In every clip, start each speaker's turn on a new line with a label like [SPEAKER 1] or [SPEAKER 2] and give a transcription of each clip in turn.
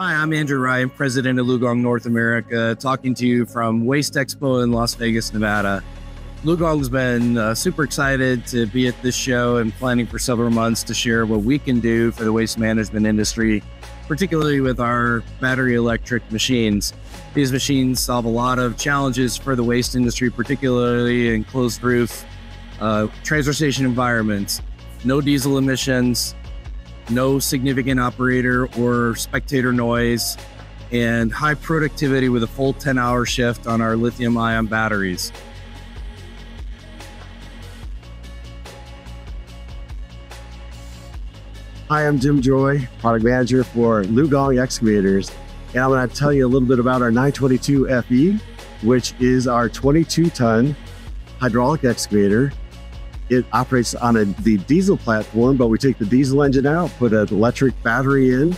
[SPEAKER 1] Hi, I'm Andrew Ryan, president of LiuGong North America, talking to you from Waste Expo in Las Vegas, Nevada. LiuGong's been uh, super excited to be at this show and planning for several months to share what we can do for the waste management industry, particularly with our battery electric machines. These machines solve a lot of challenges for the waste industry, particularly in closed roof uh, transfer station environments, no diesel emissions, no significant operator or spectator noise, and high productivity with a full 10 hour shift on our lithium ion batteries.
[SPEAKER 2] Hi, I'm Jim Joy, product manager for LiuGong Excavators, and I'm going to tell you a little bit about our 922 FE, which is our 22 ton hydraulic excavator it operates on a, the diesel platform, but we take the diesel engine out, put an electric battery in,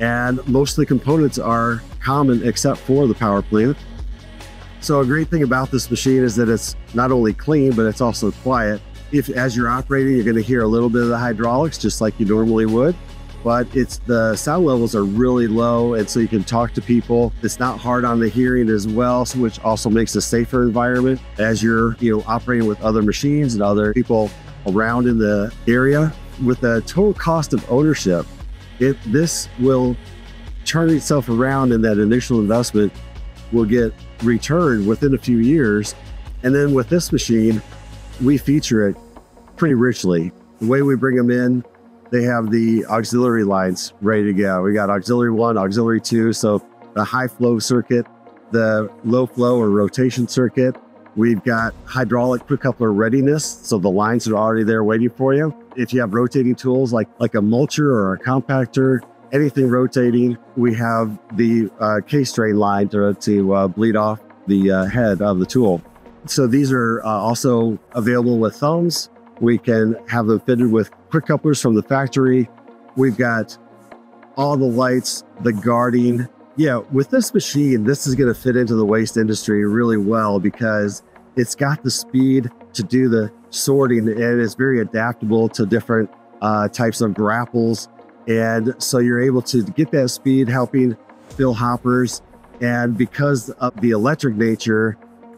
[SPEAKER 2] and most of the components are common except for the power plant. So a great thing about this machine is that it's not only clean, but it's also quiet. If as you're operating, you're going to hear a little bit of the hydraulics, just like you normally would but it's the sound levels are really low and so you can talk to people. It's not hard on the hearing as well which also makes a safer environment as you're you know operating with other machines and other people around in the area. With the total cost of ownership if this will turn itself around and that initial investment will get returned within a few years. And then with this machine we feature it pretty richly. The way we bring them in they have the auxiliary lines ready to go. We got auxiliary one, auxiliary two. So the high flow circuit, the low flow or rotation circuit. We've got hydraulic quick coupler readiness. So the lines are already there waiting for you. If you have rotating tools like, like a mulcher or a compactor, anything rotating, we have the uh, case drain line to, to uh, bleed off the uh, head of the tool. So these are uh, also available with thumbs. We can have them fitted with quick couplers from the factory. We've got all the lights, the guarding. Yeah, with this machine, this is going to fit into the waste industry really well because it's got the speed to do the sorting and it's very adaptable to different uh, types of grapples. And so you're able to get that speed helping fill hoppers. And because of the electric nature,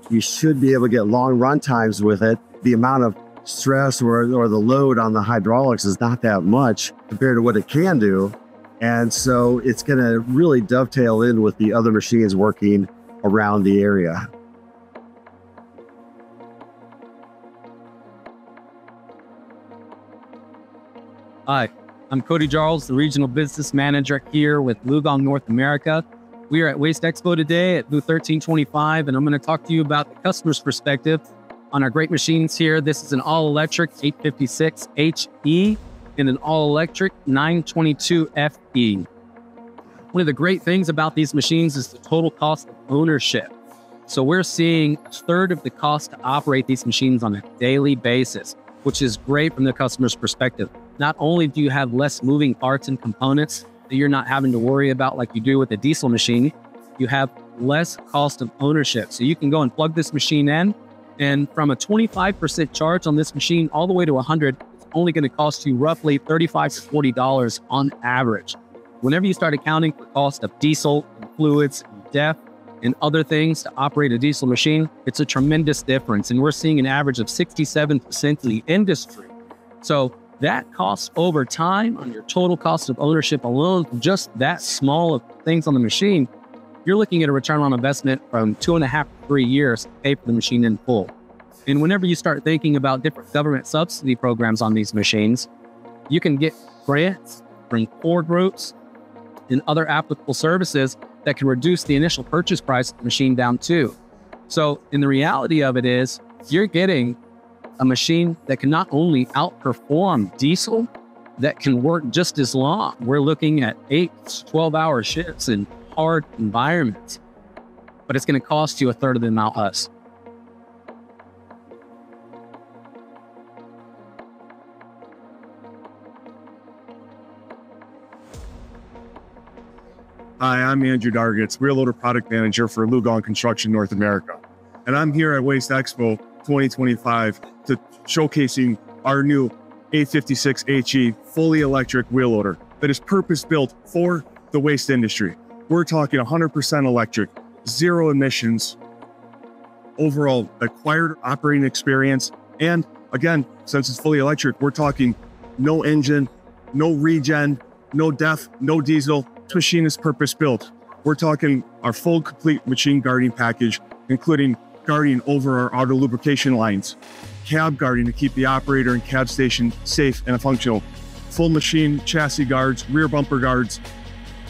[SPEAKER 2] you should be able to get long run times with it. The amount of stress or, or the load on the hydraulics is not that much compared to what it can do. And so it's going to really dovetail in with the other machines working around the area.
[SPEAKER 3] Hi, I'm Cody Charles, the Regional Business Manager here with LiuGong North America. We are at Waste Expo today at booth 1325, and I'm going to talk to you about the customer's perspective on our great machines here. This is an all electric 856 HE and an all electric 922 FE. One of the great things about these machines is the total cost of ownership. So we're seeing a third of the cost to operate these machines on a daily basis, which is great from the customer's perspective. Not only do you have less moving parts and components that you're not having to worry about like you do with a diesel machine, you have less cost of ownership. So you can go and plug this machine in and from a 25% charge on this machine all the way to 100, it's only going to cost you roughly 35 to $40 on average. Whenever you start accounting for the cost of diesel and fluids and DEF and other things to operate a diesel machine, it's a tremendous difference. And we're seeing an average of 67% in the industry. So that costs over time on your total cost of ownership alone, just that small of things on the machine you're looking at a return on investment from two and a half to three years to pay for the machine in full. And whenever you start thinking about different government subsidy programs on these machines, you can get grants from core groups and other applicable services that can reduce the initial purchase price of the machine down too. So, in the reality of it is, you're getting a machine that can not only outperform diesel, that can work just as long. We're looking at eight, 12 hour shifts and hard environment, but it's going to cost you a third of the amount us.
[SPEAKER 4] Hi, I'm Andrew Dargitz, rear loader product manager for LiuGong Construction North America. And I'm here at Waste Expo 2025 to showcasing our new 856 HE fully electric wheel loader that is purpose built for the waste industry. We're talking 100% electric, zero emissions, overall acquired operating experience. And again, since it's fully electric, we're talking no engine, no regen, no DEF, no diesel. This machine is purpose built. We're talking our full complete machine guarding package, including guarding over our auto lubrication lines, cab guarding to keep the operator and cab station safe and functional, full machine chassis guards, rear bumper guards,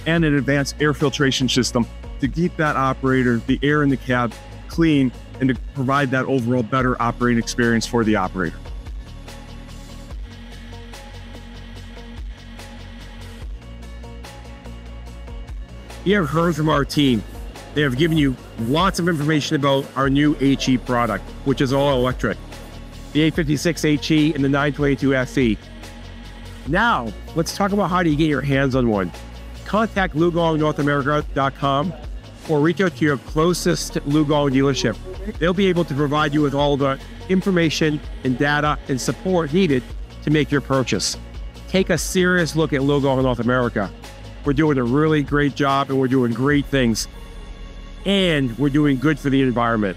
[SPEAKER 4] and an advanced air filtration system to keep that operator, the air in the cab clean and to provide that overall better operating experience for the operator.
[SPEAKER 5] You have heard from our team. They have given you lots of information about our new HE product, which is all electric. The 856 HE and the 922 FE. Now, let's talk about how do you get your hands on one. Contact LiuGongNorthAmerica.com or reach out to your closest LiuGong dealership. They'll be able to provide you with all the information and data and support needed to make your purchase. Take a serious look at LiuGong North America. We're doing a really great job and we're doing great things. And we're doing good for the environment.